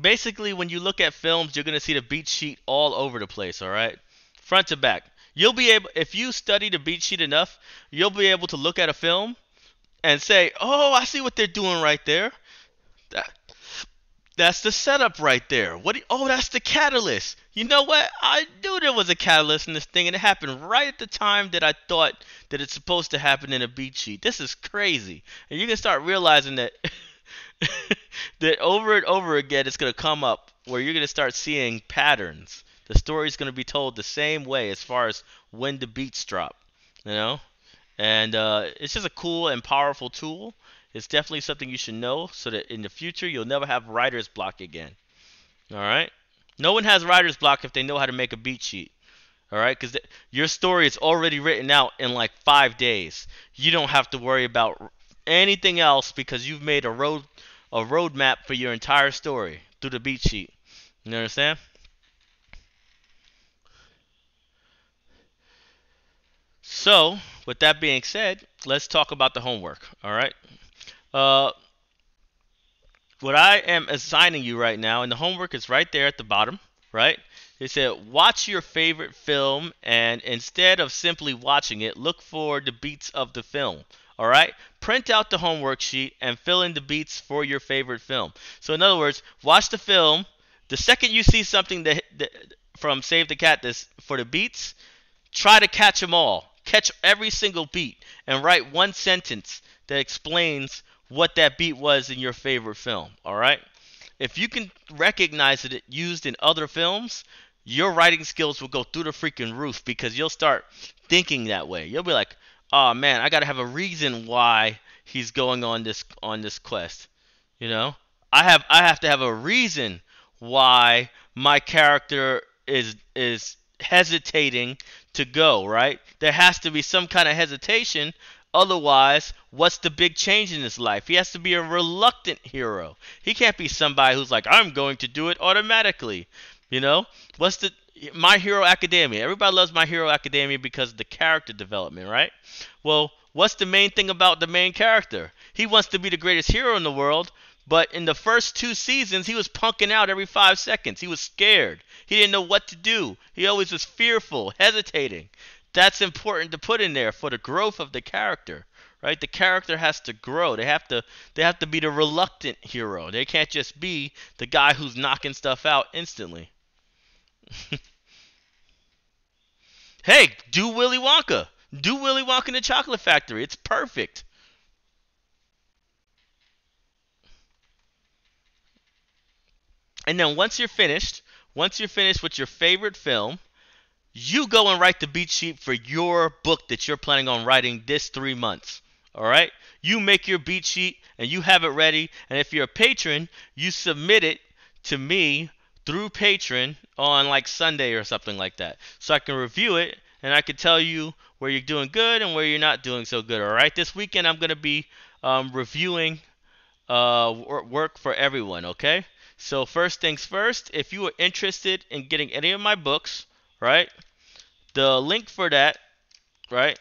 basically when you look at films, you're gonna see the beat sheet all over the place. All right, front to back. You'll be able, if you study the beat sheet enough, you'll be able to look at a film and say, "Oh, I see what they're doing right there." That, that's the setup right there. What? You, oh, that's the catalyst. You know what? I knew there was a catalyst in this thing, and it happened right at the time that I thought that it's supposed to happen in a beat sheet. This is crazy, and you can start realizing that that over and over again, it's gonna come up where you're gonna start seeing patterns. The story's gonna be told the same way as far as when the beats drop. You know, and uh, it's just a cool and powerful tool it's definitely something you should know so that in the future you'll never have writer's block again. All right? No one has writer's block if they know how to make a beat sheet. All right? Because your story is already written out in like five days. You don't have to worry about anything else because you've made a road a roadmap for your entire story through the beat sheet. You understand? So, with that being said, let's talk about the homework. All right. Uh, what I am assigning you right now, and the homework is right there at the bottom, right? It said, watch your favorite film, and instead of simply watching it, look for the beats of the film. All right? Print out the homework sheet and fill in the beats for your favorite film. So, in other words, watch the film. The second you see something that, that from Save the Cat this for the beats, try to catch them all. Catch every single beat and write one sentence that explains what that beat was in your favorite film. All right. If you can recognize it used in other films, your writing skills will go through the freaking roof because you'll start thinking that way. You'll be like, "Oh man, I gotta have a reason why he's going on this on this quest." You know, I have I have to have a reason why my character is is hesitating to go. Right? There has to be some kind of hesitation Otherwise, what's the big change in his life? He has to be a reluctant hero. He can't be somebody who's like, I'm going to do it automatically. You know? What's the My Hero Academia? Everybody loves My Hero Academia because of the character development, right? Well, what's the main thing about the main character? He wants to be the greatest hero in the world, but in the first two seasons, he was punking out every five seconds. He was scared. He didn't know what to do. He always was fearful, hesitating that's important to put in there for the growth of the character right the character has to grow they have to they have to be the reluctant hero they can't just be the guy who's knocking stuff out instantly hey do willy wonka do willy wonka in the chocolate factory it's perfect and then once you're finished once you're finished with your favorite film you go and write the beat sheet for your book that you're planning on writing this three months. All right? You make your beat sheet and you have it ready. And if you're a patron, you submit it to me through Patreon on like Sunday or something like that. So I can review it and I can tell you where you're doing good and where you're not doing so good. All right? This weekend I'm going to be um, reviewing uh, work for everyone. Okay? So, first things first, if you are interested in getting any of my books, right? The link for that, right?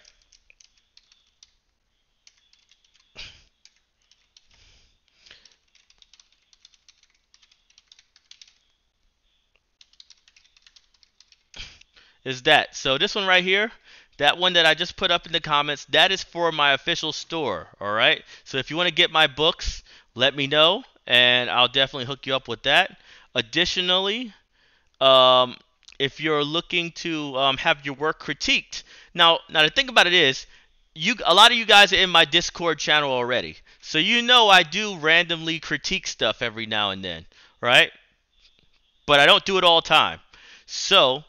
Is that. So this one right here, that one that I just put up in the comments, that is for my official store, all right? So if you want to get my books, let me know and I'll definitely hook you up with that. Additionally, um, if you're looking to um, have your work critiqued. Now, now the thing about it is, you a lot of you guys are in my Discord channel already, so you know I do randomly critique stuff every now and then, right? But I don't do it all the time. So,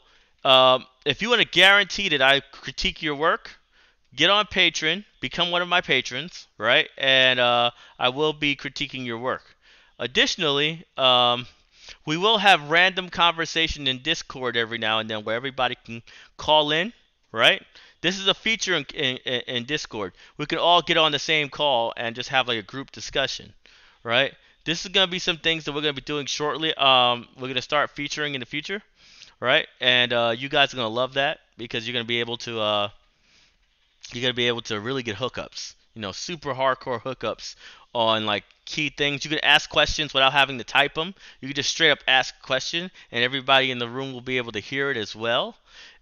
um, if you want to guarantee that I critique your work, get on Patreon, become one of my patrons, right? And uh, I will be critiquing your work. Additionally, um, we will have random conversation in Discord every now and then where everybody can call in, right? This is a feature in, in, in Discord. We can all get on the same call and just have like a group discussion, right? This is gonna be some things that we're gonna be doing shortly. Um, we're gonna start featuring in the future, right? And uh, you guys are gonna love that because you're gonna be able to uh, you're gonna be able to really get hookups. You know, super hardcore hookups on like key things. You can ask questions without having to type them. You can just straight up ask a question, and everybody in the room will be able to hear it as well.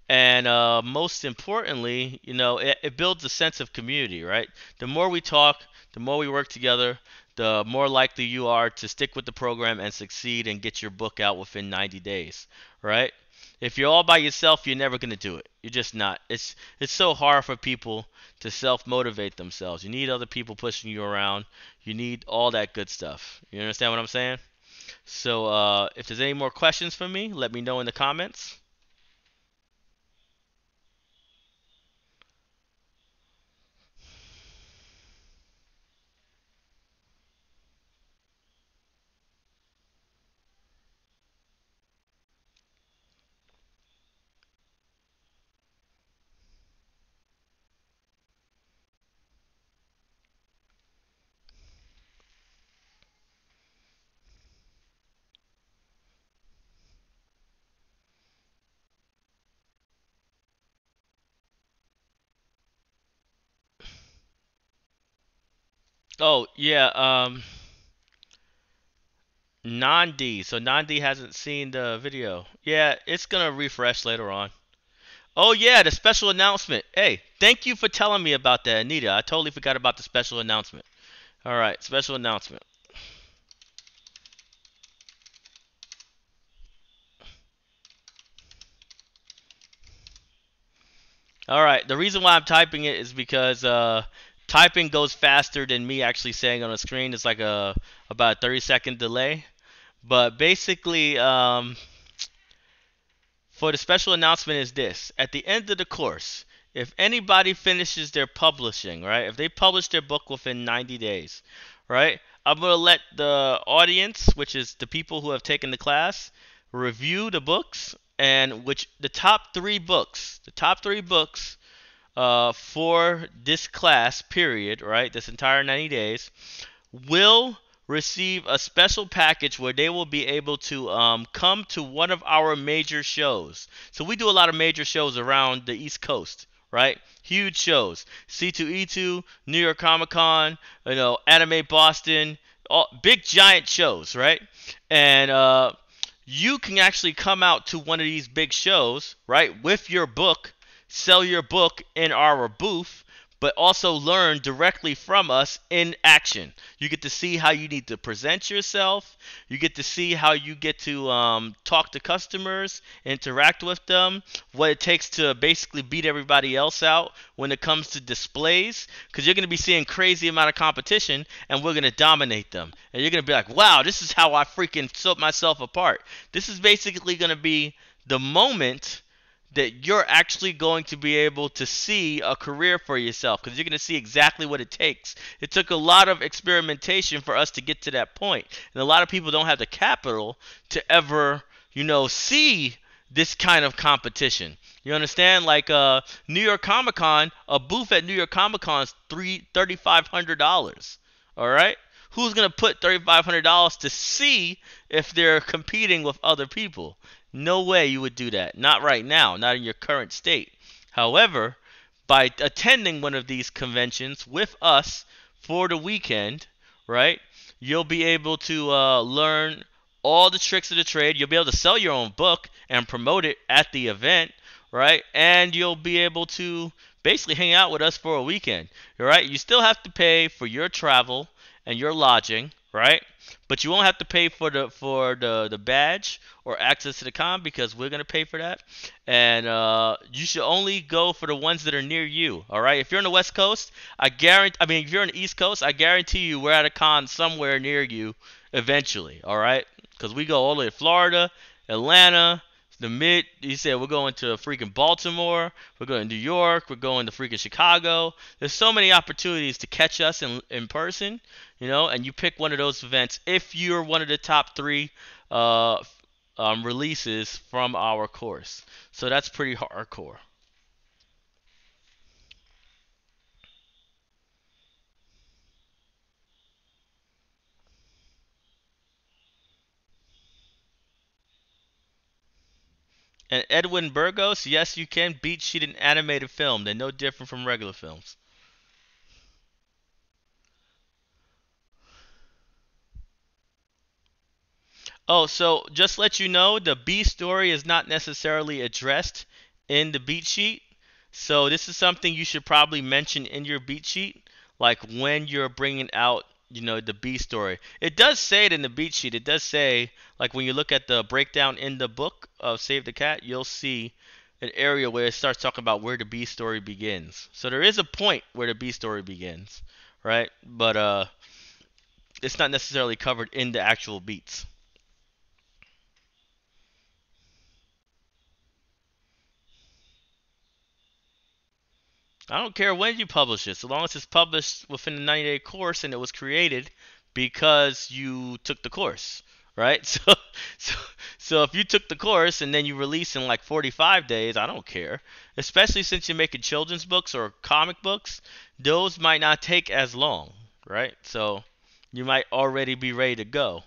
And uh, most importantly, you know, it, it builds a sense of community, right? The more we talk, the more we work together, the more likely you are to stick with the program and succeed and get your book out within 90 days, right? If you're all by yourself, you're never going to do it. You're just not. It's it's so hard for people to self-motivate themselves. You need other people pushing you around. You need all that good stuff. You understand what I'm saying? So uh, if there's any more questions for me, let me know in the comments. Oh yeah, um, Nandi. So Nandi hasn't seen the video. Yeah, it's gonna refresh later on. Oh yeah, the special announcement. Hey, thank you for telling me about that, Anita. I totally forgot about the special announcement. All right, special announcement. All right, the reason why I'm typing it is because uh, typing goes faster than me actually saying on the screen. It's like a about a 30 second delay. But basically, um, for the special announcement is this: at the end of the course, if anybody finishes their publishing, right? If they publish their book within 90 days, right? I'm gonna let the audience, which is the people who have taken the class, review the books and which the top three books, the top three books uh, for this class period, right? This entire 90 days, will receive a special package where they will be able to um, come to one of our major shows. So we do a lot of major shows around the East Coast, right? Huge shows. C2E2, New York Comic Con, you know, Anime Boston, all big giant shows, right? And uh, you can actually come out to one of these big shows, right, with your book, sell your book in our booth, but also learn directly from us in action. You get to see how you need to present yourself. You get to see how you get to um, talk to customers, interact with them, what it takes to basically beat everybody else out when it comes to displays. Because you're going to be seeing crazy amount of competition, and we're going to dominate them. And you're going to be like, wow, this is how I freaking set myself apart. This is basically going to be the moment that you're actually going to be able to see a career for yourself because you're going to see exactly what it takes. It took a lot of experimentation for us to get to that point. And a lot of people don't have the capital to ever, you know, see this kind of competition. You understand? Like uh, New York Comic Con, a booth at New York Comic Con is three thirty five hundred dollars. All right, who's gonna put thirty five hundred dollars to see if they're competing with other people? No way you would do that. Not right now, not in your current state. However, by attending one of these conventions with us for the weekend, right, you'll be able to uh, learn all the tricks of the trade. You'll be able to sell your own book and promote it at the event, right? And you'll be able to basically hang out with us for a weekend, all right? You still have to pay for your travel and your lodging, right? But you won't have to pay for the for the the badge or access to the con because we're gonna pay for that. And uh, you should only go for the ones that are near you. All right. If you're on the West Coast, I guarantee. I mean, if you're on the East Coast, I guarantee you we're at a con somewhere near you eventually. All right. Because we go all the way to Florida, Atlanta, the mid. He said we're going to freaking Baltimore. We're going to New York. We're going to freaking Chicago. There's so many opportunities to catch us in in person, you know. And you pick one of those events if you're one of the top three uh, um, releases from our course. So that's pretty hardcore. And Edwin Burgos, yes, you can beat sheet an animated film. They're no different from regular films. Oh, so just let you know, the B story is not necessarily addressed in the beat sheet. So this is something you should probably mention in your beat sheet, like when you're bringing out, you know, the B story. It does say it in the beat sheet. It does say, like when you look at the breakdown in the book of Save the Cat, you'll see an area where it starts talking about where the B story begins. So there is a point where the B story begins, right? But uh, it's not necessarily covered in the actual beats. I don't care when you publish it, so long as it's published within the 90 day course and it was created because you took the course, right? So, so, so if you took the course and then you release in like 45 days, I don't care. Especially since you're making children's books or comic books, those might not take as long, right? So you might already be ready to go.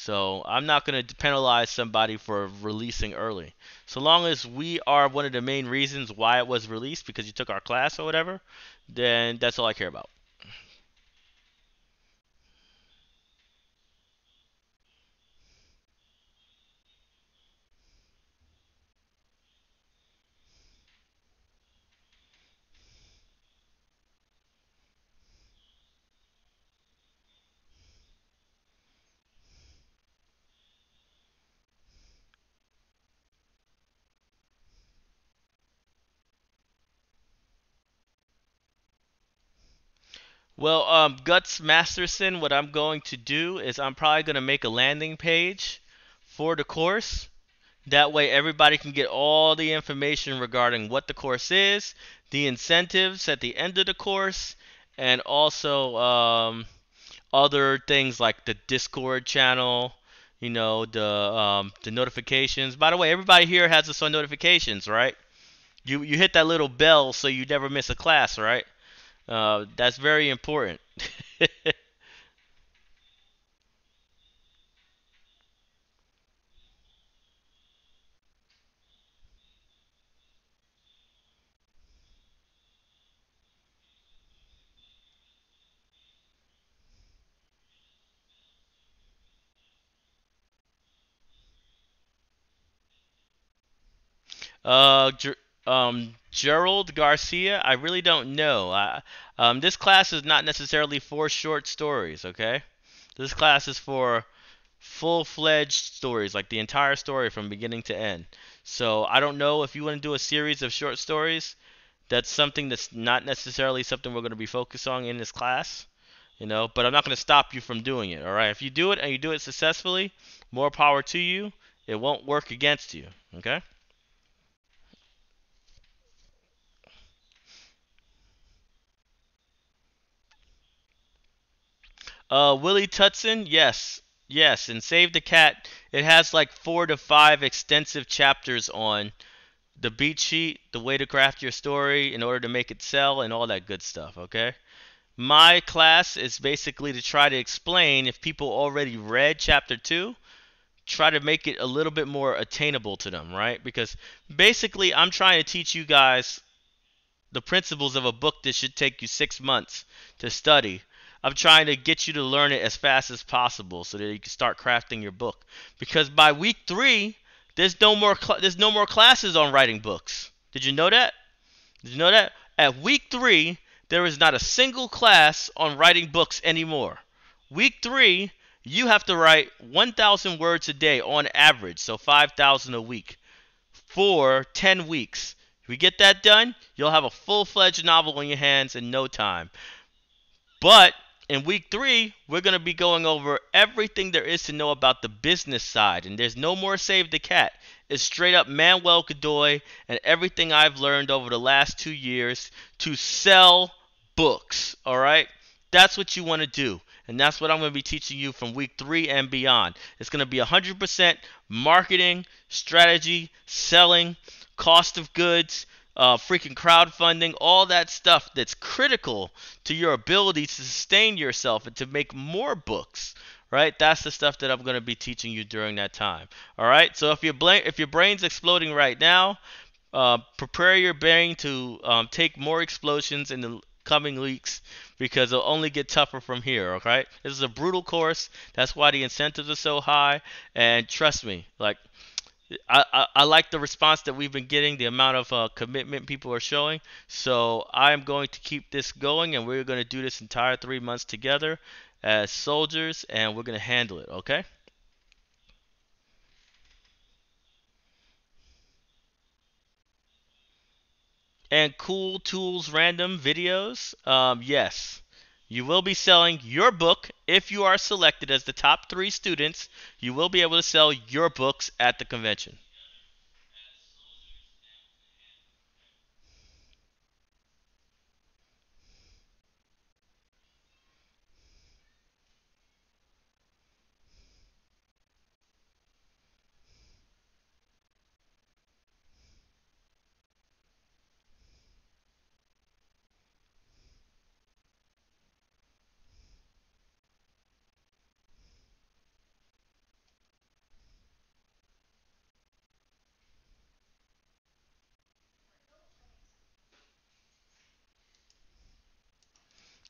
So I'm not going to penalize somebody for releasing early. So long as we are one of the main reasons why it was released because you took our class or whatever, then that's all I care about. Well, um, Guts Masterson, what I'm going to do is I'm probably going to make a landing page for the course. That way, everybody can get all the information regarding what the course is, the incentives at the end of the course, and also um, other things like the Discord channel, you know, the um, the notifications. By the way, everybody here has us on notifications, right? You you hit that little bell so you never miss a class, right? Uh, that's very important. uh, um, Gerald Garcia, I really don't know. I, um, this class is not necessarily for short stories, okay? This class is for full-fledged stories, like the entire story from beginning to end. So I don't know if you want to do a series of short stories. That's something that's not necessarily something we're going to be focused on in this class, you know. But I'm not going to stop you from doing it. All right. If you do it and you do it successfully, more power to you. It won't work against you. Okay. Uh, Willie Tutson, yes, yes, and Save the Cat. It has like four to five extensive chapters on the beat sheet, the way to craft your story in order to make it sell, and all that good stuff. Okay. My class is basically to try to explain if people already read chapter two, try to make it a little bit more attainable to them, right? Because basically, I'm trying to teach you guys the principles of a book that should take you six months to study I'm trying to get you to learn it as fast as possible so that you can start crafting your book. Because by week three, there's no more there's no more classes on writing books. Did you know that? Did you know that? At week three, there is not a single class on writing books anymore. Week three, you have to write 1,000 words a day on average, so 5,000 a week, for 10 weeks. If we get that done, you'll have a full fledged novel in your hands in no time. But in week three, we're going to be going over everything there is to know about the business side. And there's no more Save the Cat. It's straight up Manuel Godoy and everything I've learned over the last two years to sell books. All right? That's what you want to do. And that's what I'm going to be teaching you from week three and beyond. It's going to be 100% marketing, strategy, selling, cost of goods, uh, freaking crowdfunding, all that stuff that's critical to your ability to sustain yourself and to make more books. Right, that's the stuff that I'm going to be teaching you during that time. All right, so if your bla- if your brain's exploding right now, uh, prepare your brain to um, take more explosions in the coming weeks because it'll only get tougher from here. Okay, this is a brutal course. That's why the incentives are so high. And trust me, like I, I, like the response that we've been getting, the amount of uh, commitment people are showing. So I am going to keep this going, and we're going to do this entire three months together as soldiers, and we're going to handle it, okay? And cool tools random videos, um, yes. You will be selling your book if you are selected as the top three students. You will be able to sell your books at the convention.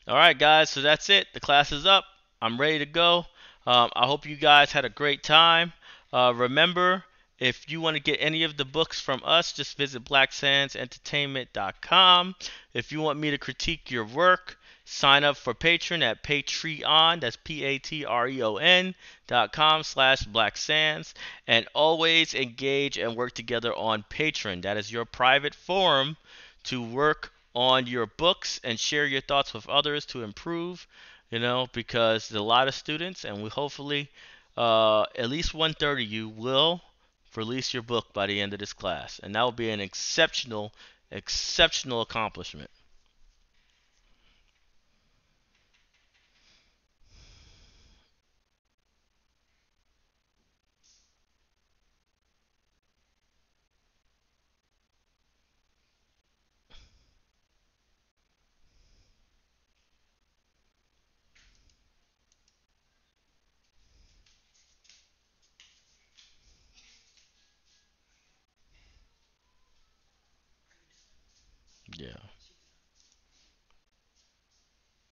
All right, guys, so that's it. The class is up. I'm ready to go. Um, I hope you guys had a great time. Uh, remember, if you want to get any of the books from us, just visit blacksandsentertainment.com. If you want me to critique your work, sign up for Patreon at Patreon. That's P-A-T-R-E-O-N dot com slash Black Sands. And always engage and work together on Patreon. That is your private forum to work on your books and share your thoughts with others to improve, you know, because there's a lot of students, and we hopefully uh, at least one third of you will release your book by the end of this class, and that will be an exceptional, exceptional accomplishment.